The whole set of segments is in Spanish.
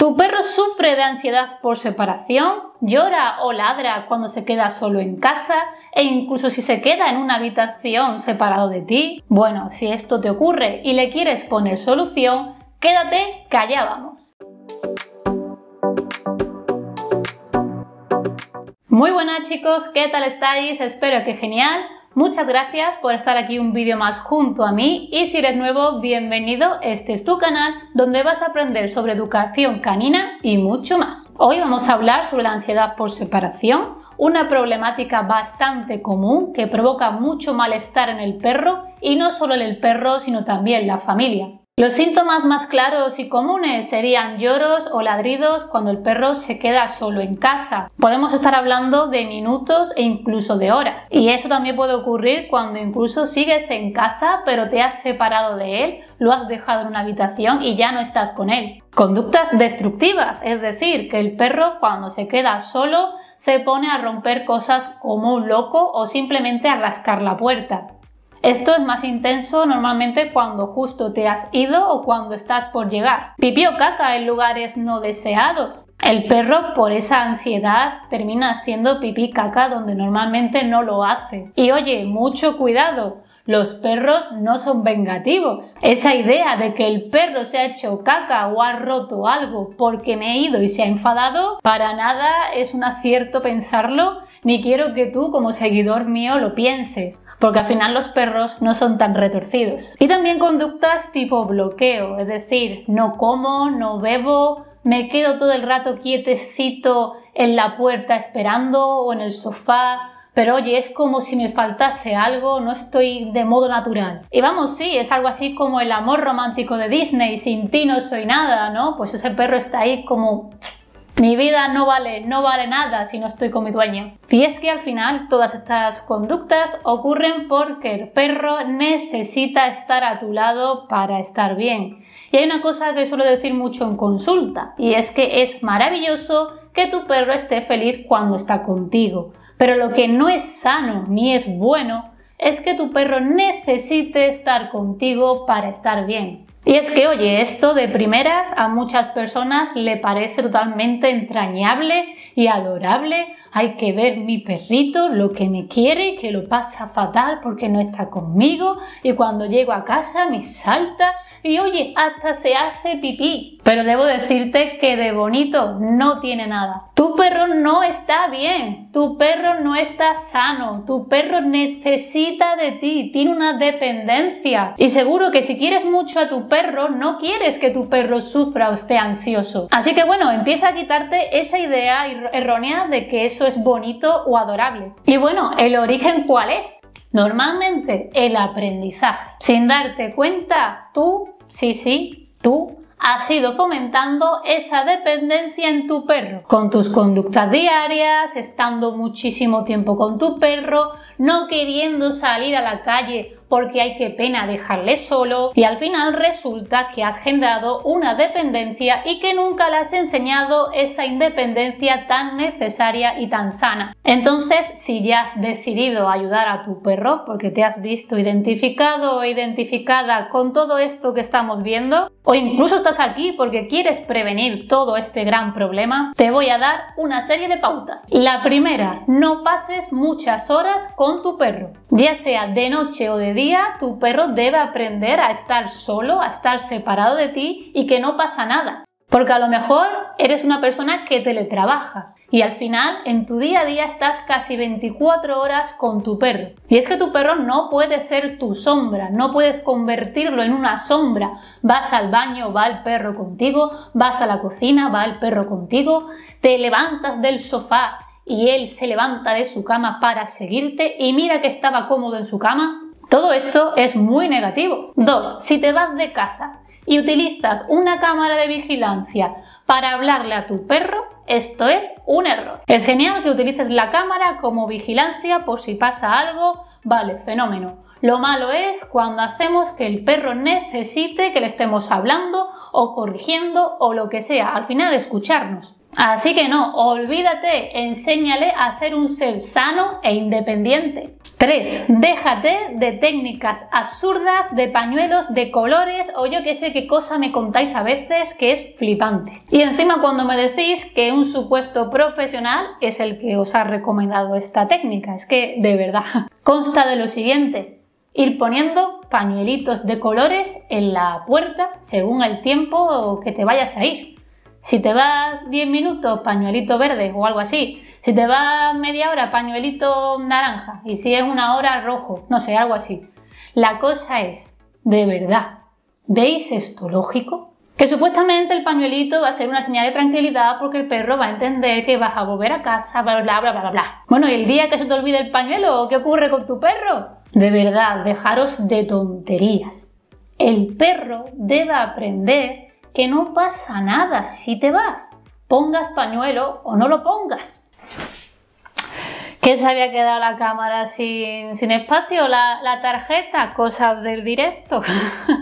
¿Tu perro sufre de ansiedad por separación? ¿Llora o ladra cuando se queda solo en casa? ¿E incluso si se queda en una habitación separado de ti? Bueno, si esto te ocurre y le quieres poner solución, quédate que allá vamos. Muy buenas chicos, ¿qué tal estáis? Espero que genial. Muchas gracias por estar aquí un vídeo más junto a mí y si eres nuevo, bienvenido, este es tu canal donde vas a aprender sobre educación canina y mucho más. Hoy vamos a hablar sobre la ansiedad por separación, una problemática bastante común que provoca mucho malestar en el perro y no solo en el perro sino también la familia. Los síntomas más claros y comunes serían lloros o ladridos cuando el perro se queda solo en casa. Podemos estar hablando de minutos e incluso de horas. Y eso también puede ocurrir cuando incluso sigues en casa pero te has separado de él, lo has dejado en una habitación y ya no estás con él. Conductas destructivas, es decir, que el perro cuando se queda solo se pone a romper cosas como un loco o simplemente a rascar la puerta. Esto es más intenso normalmente cuando justo te has ido o cuando estás por llegar. Pipí o caca en lugares no deseados. El perro por esa ansiedad termina haciendo pipí caca donde normalmente no lo hace. Y oye, mucho cuidado. Los perros no son vengativos. Esa idea de que el perro se ha hecho caca o ha roto algo porque me he ido y se ha enfadado, para nada es un acierto pensarlo, ni quiero que tú como seguidor mío lo pienses porque al final los perros no son tan retorcidos. Y también conductas tipo bloqueo, es decir, no como, no bebo, me quedo todo el rato quietecito en la puerta esperando o en el sofá, pero oye, es como si me faltase algo, no estoy de modo natural. Y vamos, sí, es algo así como el amor romántico de Disney, sin ti no soy nada, ¿no? Pues ese perro está ahí como mi vida no vale, no vale nada si no estoy con mi dueño. Y es que al final todas estas conductas ocurren porque el perro necesita estar a tu lado para estar bien. Y hay una cosa que suelo decir mucho en consulta, y es que es maravilloso que tu perro esté feliz cuando está contigo. Pero lo que no es sano ni es bueno es que tu perro necesite estar contigo para estar bien. Y es que, oye, esto de primeras a muchas personas le parece totalmente entrañable y adorable. Hay que ver mi perrito, lo que me quiere, que lo pasa fatal porque no está conmigo y cuando llego a casa me salta y oye, hasta se hace pipí. Pero debo decirte que de bonito no tiene nada. Tu perro no está bien, tu perro no está sano, tu perro necesita de ti, tiene una dependencia. Y seguro que si quieres mucho a tu perro, no quieres que tu perro sufra o esté ansioso. Así que bueno, empieza a quitarte esa idea errónea de que es bonito o adorable. Y bueno, ¿el origen cuál es? Normalmente el aprendizaje. Sin darte cuenta, tú, sí, sí, tú has ido fomentando esa dependencia en tu perro, con tus conductas diarias, estando muchísimo tiempo con tu perro, no queriendo salir a la calle porque hay que pena dejarle solo y al final resulta que has generado una dependencia y que nunca le has enseñado esa independencia tan necesaria y tan sana. Entonces, si ya has decidido ayudar a tu perro porque te has visto identificado o identificada con todo esto que estamos viendo, o incluso estás aquí porque quieres prevenir todo este gran problema, te voy a dar una serie de pautas. La primera, no pases muchas horas con tu perro. Ya sea de noche o de día, tu perro debe aprender a estar solo, a estar separado de ti y que no pasa nada. Porque a lo mejor eres una persona que teletrabaja y al final en tu día a día estás casi 24 horas con tu perro. Y es que tu perro no puede ser tu sombra, no puedes convertirlo en una sombra. Vas al baño, va el perro contigo, vas a la cocina, va el perro contigo, te levantas del sofá y él se levanta de su cama para seguirte y mira que estaba cómodo en su cama. Todo esto es muy negativo. 2. Si te vas de casa y utilizas una cámara de vigilancia para hablarle a tu perro, esto es un error. Es genial que utilices la cámara como vigilancia por si pasa algo, vale, fenómeno. Lo malo es cuando hacemos que el perro necesite que le estemos hablando o corrigiendo o lo que sea, al final escucharnos. Así que no, olvídate, enséñale a ser un ser sano e independiente. 3. Déjate de técnicas absurdas, de pañuelos, de colores o yo que sé qué cosa me contáis a veces que es flipante. Y encima cuando me decís que un supuesto profesional es el que os ha recomendado esta técnica, es que de verdad consta de lo siguiente. Ir poniendo pañuelitos de colores en la puerta según el tiempo que te vayas a ir. Si te vas 10 minutos, pañuelito verde o algo así. Si te vas media hora, pañuelito naranja. Y si es una hora, rojo. No sé, algo así. La cosa es, de verdad, ¿veis esto lógico? Que supuestamente el pañuelito va a ser una señal de tranquilidad porque el perro va a entender que vas a volver a casa, bla, bla, bla, bla, bla. Bueno, ¿y el día que se te olvide el pañuelo, qué ocurre con tu perro? De verdad, dejaros de tonterías. El perro debe aprender que no pasa nada si te vas. Pongas pañuelo o no lo pongas. ¿Qué se había quedado la cámara sin, espacio? La, tarjeta, cosas del directo.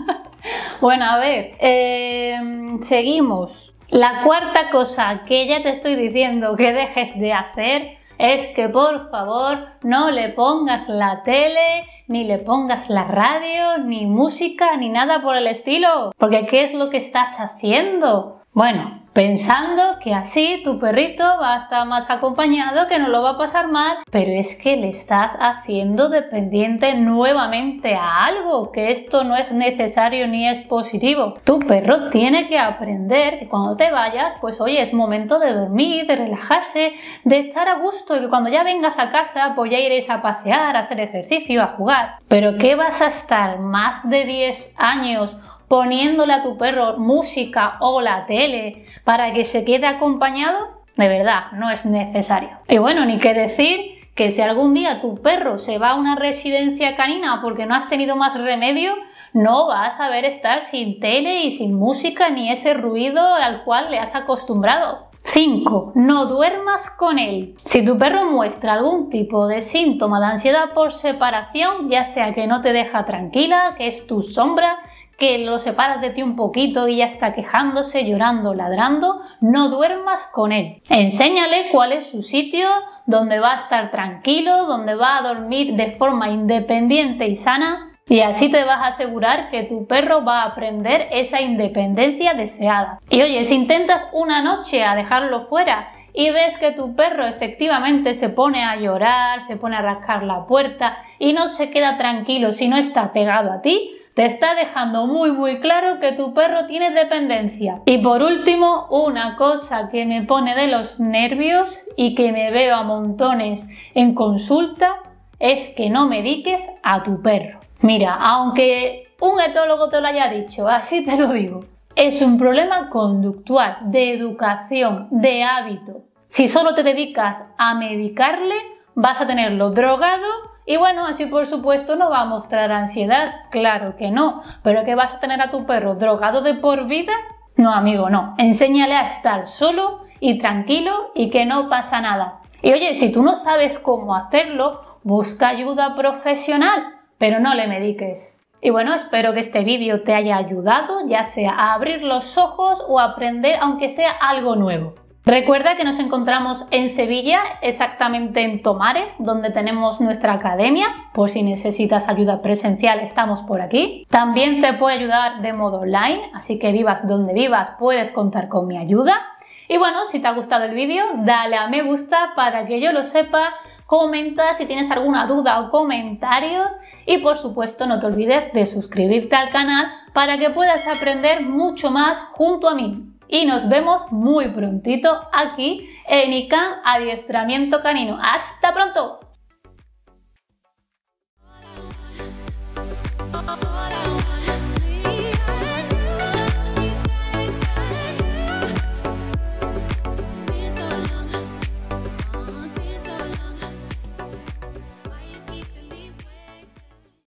bueno, a ver, em, seguimos. La cuarta cosa que ya te estoy diciendo que dejes de hacer es que por favor no le pongas la tele ni le pongas la radio, ni música, ni nada por el estilo. Porque ¿qué es lo que estás haciendo? Bueno, pensando que así tu perrito va a estar más acompañado, que no lo va a pasar mal, pero es que le estás haciendo dependiente nuevamente a algo, que esto no es necesario ni es positivo. Tu perro tiene que aprender que cuando te vayas, pues oye, es momento de dormir, de relajarse, de estar a gusto y que cuando ya vengas a casa, pues ya iréis a pasear, a hacer ejercicio, a jugar. Pero ¿qué vas a estar más de 10 años poniéndole a tu perro música o la tele para que se quede acompañado, de verdad, no es necesario. Y bueno, ni que decir que si algún día tu perro se va a una residencia canina porque no has tenido más remedio, no vas a saber estar sin tele y sin música ni ese ruido al cual le has acostumbrado. 5. No duermas con él. Si tu perro muestra algún tipo de síntoma de ansiedad por separación, ya sea que no te deja tranquila, que es tu sombra, que lo separas de ti un poquito y ya está quejándose, llorando, ladrando, no duermas con él. Enséñale cuál es su sitio donde va a estar tranquilo, donde va a dormir de forma independiente y sana y así te vas a asegurar que tu perro va a aprender esa independencia deseada. Y oye, si intentas una noche a dejarlo fuera y ves que tu perro efectivamente se pone a llorar, se pone a rascar la puerta y no se queda tranquilo si no está pegado a ti, te está dejando muy muy claro que tu perro tiene dependencia. Y por último, una cosa que me pone de los nervios y que me veo a montones en consulta es que no mediques a tu perro. Mira, aunque un etólogo te lo haya dicho, así te lo digo, es un problema conductual, de educación, de hábito. Si solo te dedicas a medicarle, vas a tenerlo drogado y bueno, así por supuesto no va a mostrar ansiedad, claro que no, pero que vas a tener a tu perro drogado de por vida, no amigo, no, enséñale a estar solo y tranquilo y que no pasa nada. Y oye, si tú no sabes cómo hacerlo, busca ayuda profesional, pero no le mediques. Y bueno, espero que este vídeo te haya ayudado, ya sea a abrir los ojos o a aprender aunque sea algo nuevo. Recuerda que nos encontramos en Sevilla, exactamente en Tomares, donde tenemos nuestra academia. Por si necesitas ayuda presencial, estamos por aquí. También te puedo ayudar de modo online, así que vivas donde vivas, puedes contar con mi ayuda. Y bueno, si te ha gustado el vídeo, dale a me gusta para que yo lo sepa. Comenta si tienes alguna duda o comentarios. Y por supuesto, no te olvides de suscribirte al canal para que puedas aprender mucho más junto a mí y nos vemos muy prontito aquí en ICANN Adiestramiento Canino. ¡Hasta pronto!